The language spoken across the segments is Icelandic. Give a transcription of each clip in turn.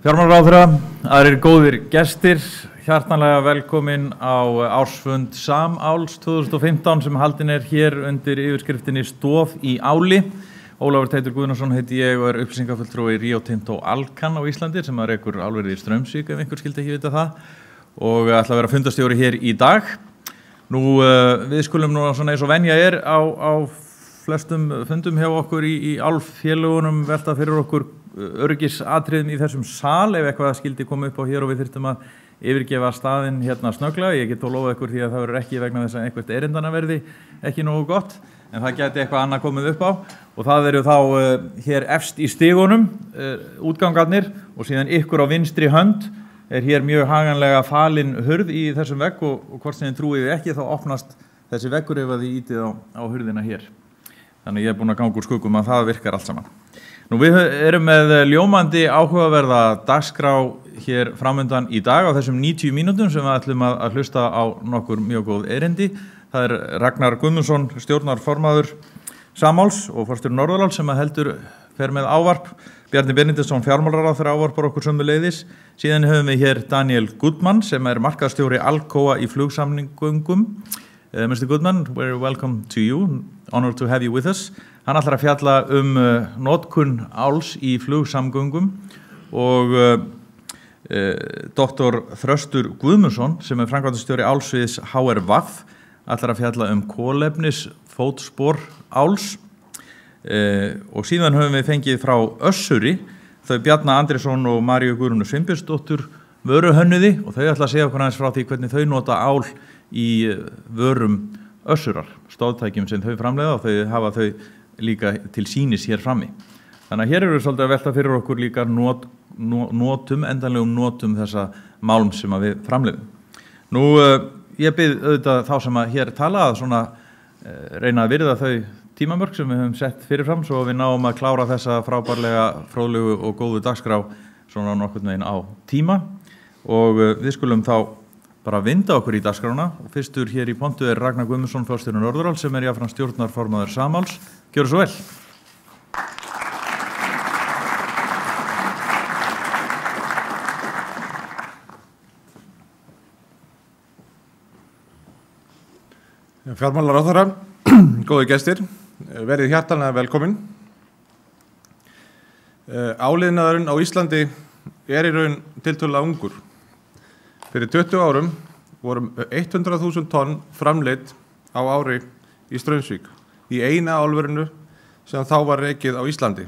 Fjármálaráðra, aðrir góðir gestir, hjartanlega velkomin á ársfund Samáls 2015 sem haldin er hér undir yfirskriftinni Stof í Áli. Ólafur Teitur Guðnarsson heiti ég og er upplýsingafulltrúi Rio Tinto Alkan á Íslandi sem er ekkur alverðið í strömsík ef einhver skildi ekki vita það og ætla að vera fundastjóri hér í dag. Nú uh, við skulum nú svona eins og venja er á, á flestum fundum hjá okkur í, í álffélagunum velta fyrir okkur örgisatriðin í þessum sal ef eitthvað skildi koma upp á hér og við þurftum að yfirgefa staðin hérna snögla ég get þó lofa ykkur því að það verður ekki vegna þess að einhvert erindana verði ekki nógu gott en það geti eitthvað annað komið upp á. Og það eru þá uh, hér efst í stígunum uh, útgangarnir og síðan ykkur á vinstri hönd er hér mjög haganlega falin hurð í þessum vegg og, og hvort sem þið trúið ekki þá opnast þessi veggur ef að þið ítið á, á hurðina hér þannig ég er búin að ganga úr skugum að það virkar allt saman Nú við erum með ljómandi áhugaverða dagskrá hér framöndan í dag á þessum 90 mínútum sem við ætlum að, að hlusta á nokkur mjög góð erindi. Það er Ragnar Guðmundsson, stjórnarformaður Samáls og forstur Norðaláls sem heldur fer með ávarp. Bjarni Bernindesson fjármálaráð fyrir ávarpar okkur sömu leiðis. Síðan höfum við hér Daniel Gudmann sem er markaðstjóri Alcoa í flugsamningungum. Uh, Mr. Goodman, we're welcome to you. Honor to have you with us. Hann ætlar að fjalla um uh, notkun áls í flugsamgöngum og uh, uh, doktor Þröstur Guðmundsson sem er framkvæmstjóri álsviðs HR Vaff ætlar að fjalla um kólefnis fótspor áls og síðan höfum við fengið frá Össuri þau Bjarnar Andrisson og Maríu Guðrunu Svimbirsdóttur vöruhönnuði og þau ætla að segja okkur aðeins frá því hvernig þau nota ál í vörum Össurar, stóðtækjum sem þau framlega og þau hafa þau líka til sínis hér frammi. Þannig að hér eru svolítið að velta fyrir okkur líka not, notum, endanlegum notum þessa málum sem við framlegum. Nú, ég byrð auðvitað þá sem að hér tala að svona reyna að virða þau tímamörk sem við höfum sett fyrirfram svo við náum að klára þessa frábærlega fróðlegu og góðu dagskrá svona nokkur neginn á tíma og við skulum þá bara vinda okkur í dagskrána og fyrstur hér í pontu er Ragnar Guðmundsson fórstjórun Orðural sem er jáfnfram stjórnarformaður Samáls Gjör svo vel. Fjármálar á þaðra, góði gestir, verið hjartalega velkomin. Áliðnaðurinn á Íslandi er í raun tiltöla ungur. Fyrir 20 árum vorum 100.000 tonn framleitt á ári í Strömsvík í eina álverinu sem þá var reikið á Íslandi.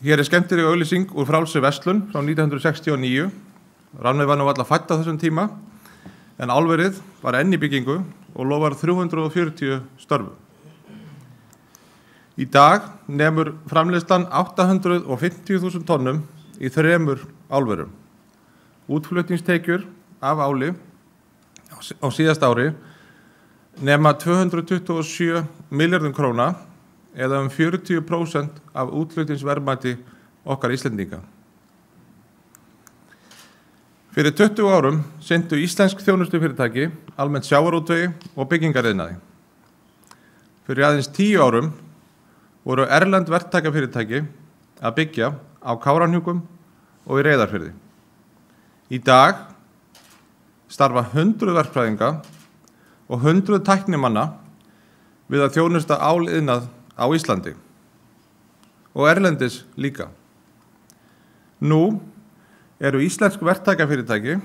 Hér er skemmtileg auðlýsing úr frálsi Vestlun frá 1969. Rannveig var nú alltaf fætt á þessum tíma en álverið var enn í byggingu og lofar 340 störfu. Í dag nefnur framleyslan 850.000 tónnum í þremur álverum. Útflutningstekjur af áli á síðast ári nema 227 miljardum króna eða um 40% af útflutningsverðmæti okkar Íslendinga. Fyrir 20 árum syndu íslensk þjónustu fyrirtæki, almennt sjávarútvegi og byggingariðnaði. Fyrir aðeins 10 árum voru Erlend verktakafyrirtæki að byggja á Káranhjúkum og í Reyðarfyrði. Í dag starfa 100 verkfræðinga og 100 tæknimanna við að þjónusta áliðnað á Íslandi og Erlendis líka. Nú eru íslensk verktakafyrirtæki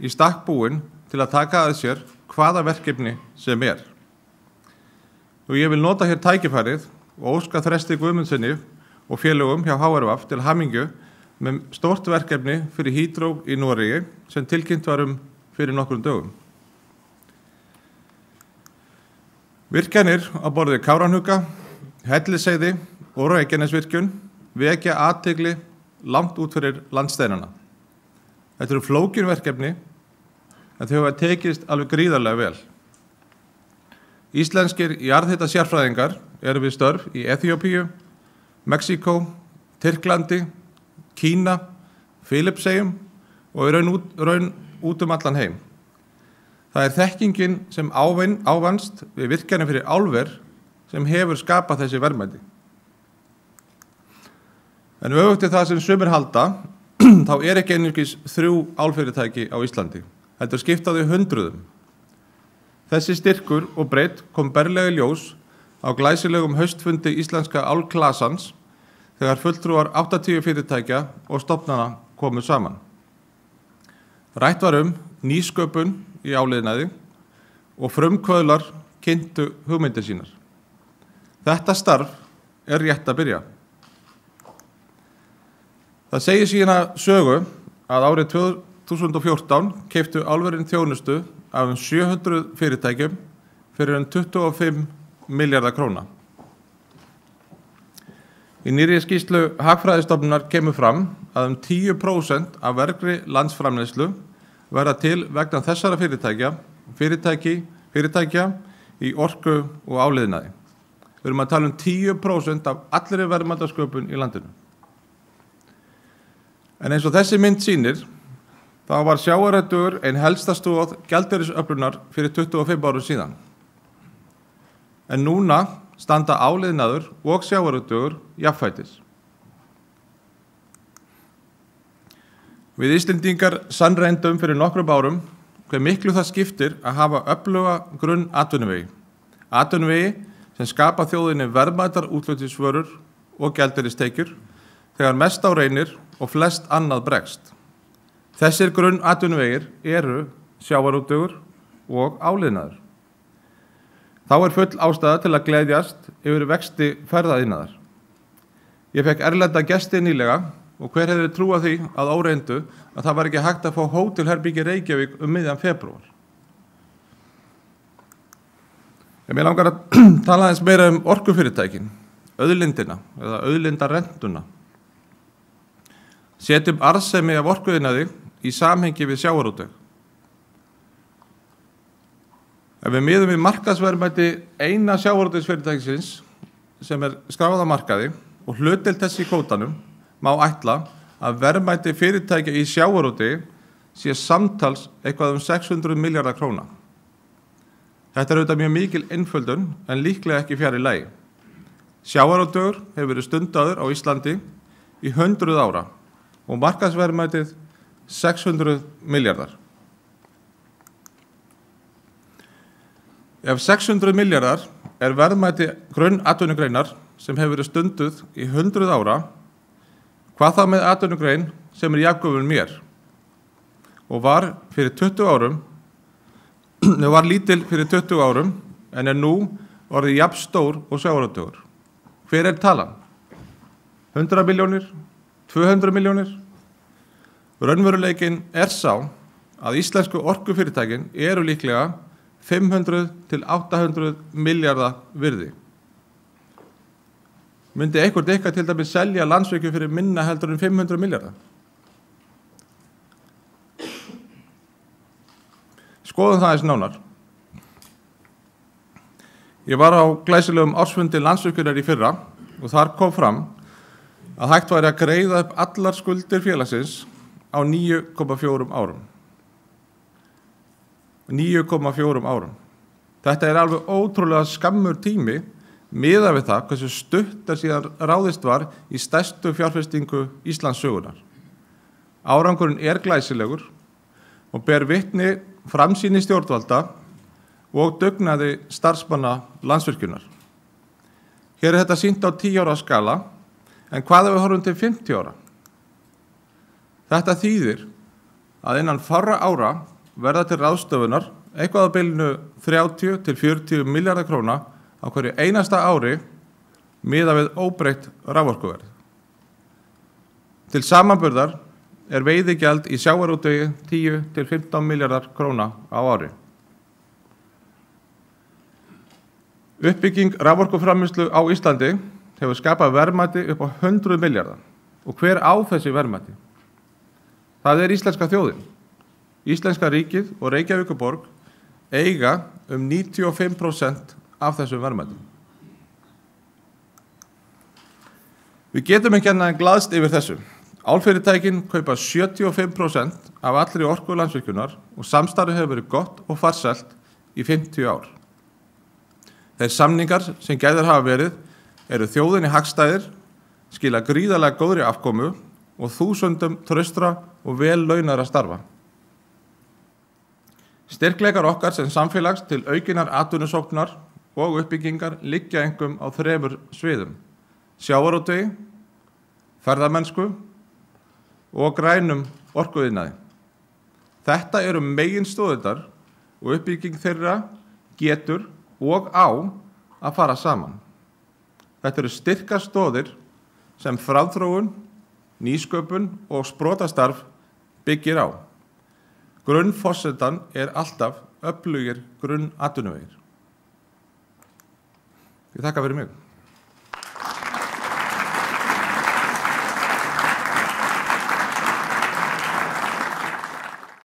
í stakk búin til að taka að sér hvaða verkefni sem er. Og ég vil nota hér tækifærið og óska þresti Guðmundssoni og félögum hjá HRVF til hamingju með stort verkefni fyrir Hydro í Noregi sem tilkynnt varum fyrir nokkrum dögum. Virkjanir á borðið Káranhuga, Helliseiði og Reykjanesvirkjun vekja aðtegli langt út fyrir landsteinana. Þetta eru flókinverkefni en þau hafa tekist alveg gríðarlega vel. Íslenskir jarðhita sérfræðingar eru við störf í Eþjópíu, Mexíkó, Tyrklandi, Kína, Filipsegjum og í raun út, raun út um allan heim. Það er þekkingin sem ávinn, ávannst við virkjanum fyrir álver sem hefur skapað þessi verðmæti. En auðvitað það sem sumir halda þá er ekki einungis þrjú álfyrirtæki á Íslandi. Þetta er skiptaði hundruðum. Þessi styrkur og breytt kom berlega ljós á glæsilegum haustfundi íslenska álklasans þegar fulltrúar 80 fyrirtækja og stopnana komu saman. Rætt var um nýsköpun í áliðnaði og frumkvöðlar kynntu hugmyndir sínar. Þetta starf er rétt að byrja. Það segir síðan að sögu að árið 2014 keiftu álverðin þjónustu af um 700 fyrirtækjum fyrir um 25 miljardar króna. Í nýri skýslu Hagfræðistofnunar kemur fram að um 10% af verkri landsframleyslu verða til vegna þessara fyrirtækja, fyrirtæki, fyrirtækja í orku og áliðnaði. Við erum að tala um 10% af allir verðmættasköpun í landinu. En eins og þessi mynd sínir, þá var sjáarættur einn helsta stóð gældurisöflunar fyrir 25 árum síðan. En núna standa áliðnaður og sjáarættur jafnfætis. Við Íslendingar sannreindum fyrir nokkrum árum hver miklu það skiptir að hafa öfluga grunn atvinnuvegi. Atvinnuvegi sem skapa þjóðinni verðmætar útlöftisvörur og gælduristekjur þegar mest á reynir og flest annað bregst. Þessir grunn atvinnuvegir eru sjávarútugur og áliðnaður. Þá er full ástæða til að gleðjast yfir vexti ferðaðinnaðar. Ég fekk erlenda gesti nýlega og hver hefur trúað því að áreindu að það var ekki hægt að fá hótelherbyggi Reykjavík um miðjan februar. En mér langar að tala eins meira um orkufyrirtækin, auðlindina eða auðlindarentuna. Setjum arðsemi af orkuðinaði í samhengi við sjávarúteg. Ef við miðum við markasverðmætti eina sjávarútegsfyrirtækisins sem er skráða markaði og hlutil þessi kótanum má ætla að verðmætti fyrirtækja í sjávarúti sé samtals eitthvað um 600 miljardar króna. Þetta er auðvitað mjög mikil innföldun en líklega ekki fjari lægi. Sjávarútugur hefur verið stundaður á Íslandi í hundruð ára og markasverðmættið 600 miljardar. Ef 600 miljardar er verðmætti grunn atvinnugreinar sem hefur verið stunduð í hundruð ára, hvað þá með atvinnugrein sem er jafngöfun mér og var fyrir 20 árum, var lítil fyrir 20 árum en er nú orðið jafn stór og sjávarötugur. Hver er talan? 100 miljónir? 200 miljónir? Raunveruleikin er sá að íslensku orkufyrirtækin eru líklega 500 til 800 miljardar virði. Myndi einhvern eitthvað til dæmis selja landsveikju fyrir minna heldur en 500 miljardar? Skoðum það eins nánar. Ég var á glæsilegum ársfundi landsveikunar í fyrra og þar kom fram að hægt væri að greiða upp allar skuldir félagsins á 9,4 árum. 9,4 árum. Þetta er alveg ótrúlega skammur tími miða við það hversu stutt er síðan ráðist var í stærstu fjárfestingu Íslands sögunar. Árangurinn er glæsilegur og ber vittni framsýni stjórnvalda og dugnaði starfsmanna landsvirkjunar. Hér er þetta sínt á 10 ára skala en hvað ef við horfum til 50 ára? Þetta þýðir að innan farra ára verða til ráðstöfunar eitthvað á bylnu 30 til 40 miljardar króna á hverju einasta ári miða við óbreytt rávorkuverð. Til samanburðar er veiðigjald í sjáarútvegi 10 til 15 miljardar króna á ári. Uppbygging rávorkuframislu á Íslandi hefur skapað verðmæti upp á 100 miljardar og hver á þessi verðmæti? Það er íslenska þjóðin. Íslenska ríkið og Reykjavíkuborg eiga um 95% af þessum verðmætum. Við getum ekki enna en glaðst yfir þessu. Álfyrirtækin kaupa 75% af allri orku landsvirkjunar og samstarfi hefur verið gott og farselt í 50 ár. Þeir samningar sem gæðir hafa verið eru þjóðinni hagstæðir, skila gríðarlega góðri afkomu og þúsundum tröstra og vel launara starfa. Styrkleikar okkar sem samfélags til aukinar atvinnusóknar og uppbyggingar liggja engum á þremur sviðum. Sjávarótegi, ferðamennsku og grænum orkuðinaði. Þetta eru megin stóðutar og uppbygging þeirra getur og á að fara saman. Þetta eru styrka stóðir sem fráþróun, nýsköpun og sprótastarf byggir á. Grunnfossetan er alltaf öflugir grunn atunuvegir. Ég þakka fyrir mig.